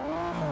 Oh.